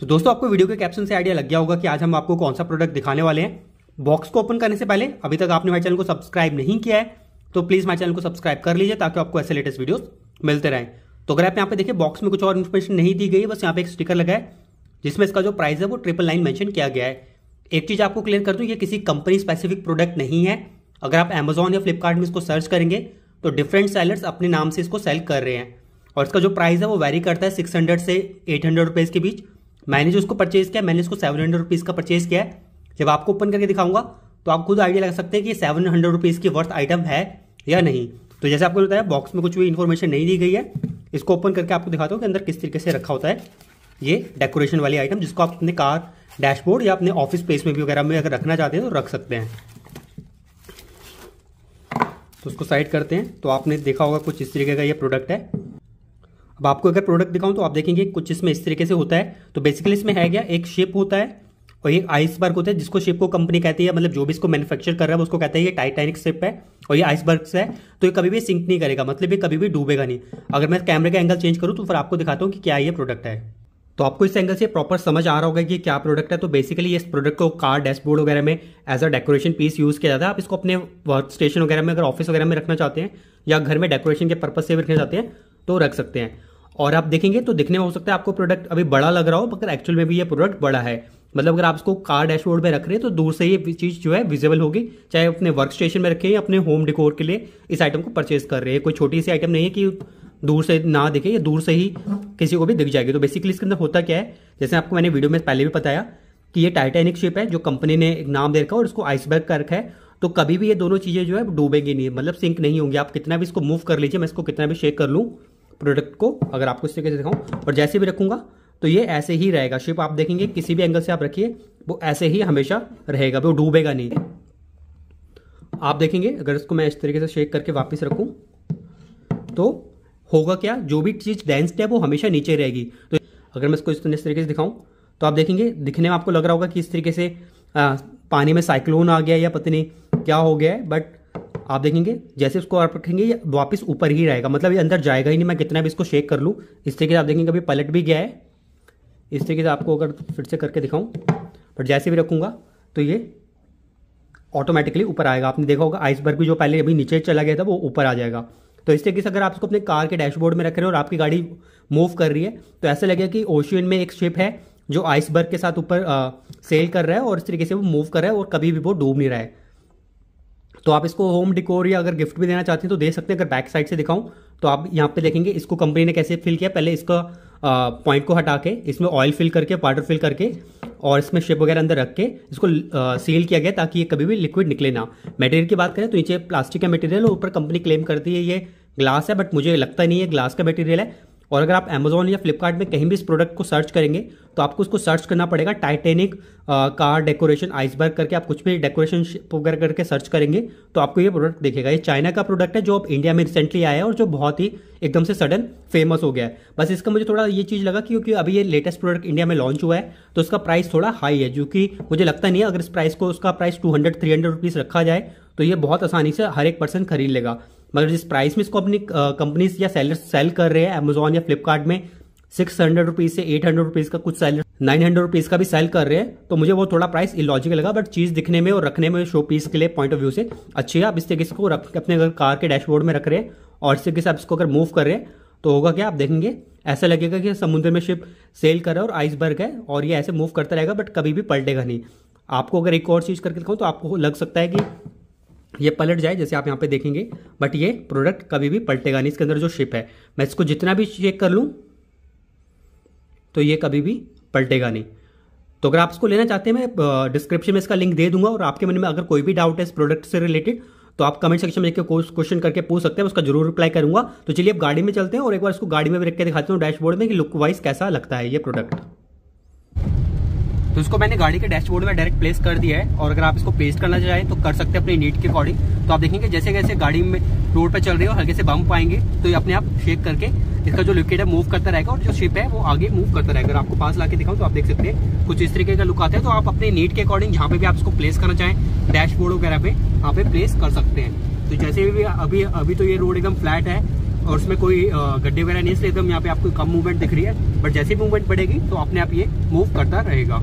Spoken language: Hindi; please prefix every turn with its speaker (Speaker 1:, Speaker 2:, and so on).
Speaker 1: तो दोस्तों, आपको वीडियो के कैप्शन से आइडिया लग गया होगा कि आज हम आपको कौन सा प्रोडक्ट दिखाने वाले हैं। बॉक्स को ओपन करने से पहले, अभी तक आपने हमारे चैनल को सब्सक्राइब नहीं किया है तो प्लीज़ हमारे चैनल को सब्सक्राइब कर लीजिए ताकि आपको ऐसे लेटेस्ट वीडियो मिलते रहें। तो अगर आप यहाँ पे देखिए बॉक्स में कुछ और इन्फॉर्मेशन नहीं दी गई, बस यहाँ पे एक स्टिकर लगा है, जिसमें इसका जो प्राइस है वो ट्रिपल नाइन मैंशन किया गया है। एक चीज़ आपको क्लियर कर दूँ, ये किसी कंपनी स्पेसिफिक प्रोडक्ट नहीं है। अगर आप अमेजोन या फ्लिपकार्ट में इसको सर्च करेंगे तो डिफरेंट सेलर्स अपने नाम से इसको सेल कर रहे हैं। और इसका जो प्राइस है वो वेरी करता है सिक्स हंड्रेड से एट हंड्रेड के बीच। मैंने जो उसको परचेज किया, मैंने इसको सेवन हंड्रेड रुपीज़ का परचेज किया है। जब आपको ओपन करके दिखाऊँगा तो आप खुद आइडिया लगा सकते हैं कि सेवन हंड्रेड रुपीज़ की वर्थ आइटम है या नहीं। तो जैसे आपको बताया बॉक्स में कुछ भी इन्फॉर्मेशन नहीं दी गई है, इसको ओपन करके आपको दिखाता हूँ कि अंदर किस तरीके से रखा होता है ये डेकोरेशन वाली आइटम जिसको आप अपने कार डैशबोर्ड या अपने ऑफ़िस स्पेस में भी वगैरह में अगर रखना चाहते हैं तो रख सकते हैं। तो उसको साइड करते हैं तो आपने देखा होगा कुछ इस तरीके का ये प्रोडक्ट है। अब आपको अगर प्रोडक्ट दिखाऊँ तो आप देखेंगे कुछ इसमें इस तरीके से होता है। तो बेसिकली इसमें है क्या? एक शेप होता है और एक आइसबर्ग होता है, जिसको शेप को कंपनी कहती है मतलब जो भी इसको मैन्युफैक्चर कर रहा है, उसको कहता है ये टाइटैनिक शेप है और ये आइसबर्ग है। तो ये कभी भी सिंक नहीं करेगा मतलब ये कभी भी डूबेगा नहीं। अगर मैं कैमरे का एंगल चेंज करूँ तो फिर आपको दिखाता हूँ कि क्या ये प्रोडक्ट है। तो आपको इस एंगल से प्रॉपर समझ आ रहा होगा कि क्या प्रोडक्ट है। तो बेसिकली इस प्रोडक्ट को कार डैशबोर्ड वगैरह में as a decoration piece use किया जाता है। आप इसको अपने वर्क स्टेशन वगैरह में, अगर ऑफ़िस वगैरह में रखना चाहते हैं या घर में डेकोरेशन के पर्पज से भी रखना चाहते हैं तो रख सकते हैं। और आप देखेंगे तो दिखने में हो सकता है आपको प्रोडक्ट अभी बड़ा लग रहा हो, मगर एक्चुअल में भी ये प्रोडक्ट बड़ा है। मतलब अगर आप इसको कार डैशबोर्ड में रख रहे हैं तो दूर से ये चीज़ जो है विजिबल होगी। चाहे अपने वर्क स्टेशन में रखें या अपने होम डिकोर के लिए इस आइटम को परचेज कर रहे हैं। कोई छोटी सी आइटम नहीं है कि दूर से ना दिखे या दूर से ही किसी को भी दिख जाएगी। तो बेसिकली इसके अंदर होता क्या है, जैसे आपको मैंने वीडियो में पहले भी बताया कि ये टाइटेनिक शिप है, जो कंपनी ने एक नाम दे रखा और इसको आइसबर्ग का रखा है। तो कभी भी ये दोनों चीज़ें जो है डूबेंगी नहीं मतलब सिंक नहीं होंगी। आप कितना भी इसको मूव कर लीजिए, मैं इसको कितना भी शेक कर लूँ प्रोडक्ट को अगर आपको इस तरीके से दिखाऊँ और जैसे भी रखूँगा तो ये ऐसे ही रहेगा। शिप आप देखेंगे किसी भी एंगल से आप रखिए वो ऐसे ही हमेशा रहेगा वो डूबेगा नहीं। आप देखेंगे अगर इसको मैं इस तरीके से शेक करके वापस रखूँ तो होगा क्या? जो भी चीज़ डेंस्ड है वो हमेशा नीचे रहेगी। तो अगर मैं इसको इस तरीके से दिखाऊँ तो आप देखेंगे दिखने में आपको लग रहा होगा कि इस तरीके से आ, पानी में साइक्लोन आ गया या पता नहीं क्या हो गया है बट आप देखेंगे, जैसे उसको आप रखेंगे, ये वापस ऊपर ही रहेगा। मतलब ये अंदर जाएगा ही नहीं, मैं कितना भी इसको शेक कर लूँ। इस तरीके से आप देखेंगे, अभी पलट भी गया है। इस तरीके से आपको अगर फिर से करके दिखाऊँ बट जैसे भी रखूँगा तो ये ऑटोमेटिकली ऊपर आएगा। आपने देखा होगा आइसबर्ग भी जो पहले अभी नीचे चला गया था, वो ऊपर आ जाएगा। तो इस तरीके से अगर आप इसको अपने कार के डैशबोर्ड में रख रहे हो और आपकी गाड़ी मूव कर रही है तो ऐसा लगेगा कि ओशियन में एक शिप है, जो आइसबर्ग के साथ ऊपर सेल कर रहा है और इस तरीके से वो मूव कर रहा है और कभी भी वो डूब नहीं रहा है। तो आप इसको होम डिकोर या अगर गिफ्ट भी देना चाहते हैं तो दे सकते हैं। अगर बैक साइड से दिखाऊँ तो आप यहाँ पे देखेंगे, इसको कंपनी ने कैसे फिल किया। पहले इसका पॉइंट को हटा के, इसमें ऑयल फिल करके पाउडर फिल करके, और इसमें शेप वगैरह अंदर रख के, इसको सील किया गया ताकि ये कभी भी लिक्विड निकले ना। मटेरियल की बात करें तो नीचे प्लास्टिक का मटेरियल ऊपर कंपनी क्लेम करती है, ये ग्लास है बट मुझे लगता नहीं है ग्लास का मटेरियल है। और अगर आप अमेजोन या फ्लिपकार्ट में कहीं भी इस प्रोडक्ट को सर्च करेंगे तो आपको उसको सर्च करना पड़ेगा टाइटेनिक कार डेकोरेशन आइसबर्ग करके आप कुछ भी डेकोरेशन वगैरह करके सर्च करेंगे तो आपको ये प्रोडक्ट दिखेगा। ये चाइना का प्रोडक्ट है, जो अब इंडिया में रिसेंटली आया है और जो बहुत ही एकदम से सडन फ़ेमस हो गया है। बस इसका मुझे थोड़ा ये चीज़ लगा क्योंकि अभी ये लेटेस्ट प्रोडक्ट इंडिया में लॉन्च हुआ है तो उसका प्राइस थोड़ा हाई है, जो कि मुझे लगता नहीं है अगर इस प्राइस को उसका price two hundred three hundred rupees रखा जाए तो ये बहुत आसानी से हर एक पर्सन खरीद लेगा। मगर जिस प्राइस में इसको अपनी कंपनीज़ या सेलर सेल कर रहे हैं अमेजोन या फ्लिपकार्ट में सिक्स हंड्रेड रुपीज़ से एट हंड्रेड रुपीज़ का कुछ सेलर नाइन हंड्रेड रुपीज़ का भी सेल कर रहे हैं तो मुझे वो थोड़ा प्राइस इलॉजिकल लगा बट चीज़ दिखने में और रखने में शो पीस के लिए पॉइंट ऑफ़ व्यू से अच्छी है। आप इस तरीके को रख, अपने अगर कार के डैशबोर्ड में रख रहे हैं और इस तरीके से आप इसको अगर मूव कर रहे हैं तो होगा क्या? आप देखेंगे, ऐसा लगेगा कि समुद्र में शिप सेल कर रहा है और आइसबर्ग है और ये ऐसे मूव करता रहेगा बट कभी भी पलटेगा नहीं। आपको अगर एक और चीज़ करके दिखाऊँ तो आपको लग सकता है कि ये पलट जाए जैसे आप यहाँ पे देखेंगे बट ये प्रोडक्ट कभी भी पलटेगा नहीं, इसके अंदर जो शिप है। मैं इसको जितना भी चेक कर लूँ तो ये कभी भी पलटेगा नहीं। तो अगर आप इसको लेना चाहते हैं, मैं डिस्क्रिप्शन में इसका लिंक दे दूँगा, और आपके मन में अगर कोई भी डाउट है इस प्रोडक्ट से रिलेटेड तो आप कमेंट सेक्शन में क्वेश्चन करके पूछ सकते हैं उसका ज़रूर रिप्लाई करूँगा। तो चलिए अब गाड़ी में चलते हैं, और एक बार इसको गाड़ी में रख के दिखाते हूँ डैशबोर्ड में कि लुक वाइज कैसा लगता है ये प्रोडक्ट तो इसको मैंने गाड़ी के डैशबोर्ड में डायरेक्ट प्लेस कर दिया है और अगर आप इसको पेस्ट करना चाहें तो कर सकते हैं अपनी नीट के अकॉर्डिंग तो आप देखेंगे जैसे जैसे गाड़ी में रोड पे चल रही हो हल्के से बम पाएँगे तो ये अपने आप शेक करके इसका जो लिक्विड है मूव करता रहेगा और जो शिप है वो आगे मूव करता रहेगा। अगर आपको पास ला के दिखाऊँ तो आप देख सकते हैं कुछ इस तरीके का लुक आता है। तो आप अपने नीट के अकॉर्डिंग जहाँ पे भी आप इसको प्लेस करना चाहें डैशबोर्ड वगैरह पे, वहाँ पे प्लेस कर सकते हैं। तो जैसे भी अभी अभी तो ये रोड एकदम फ्लैट है और उसमें कोई गड्ढे वगैरह नहीं इसलिए एकदम यहाँ पे आपको कम मूवमेंट दिख रही है। बट जैसी मूवमेंट बढ़ेगी तो अपने आप ये मूव करता रहेगा।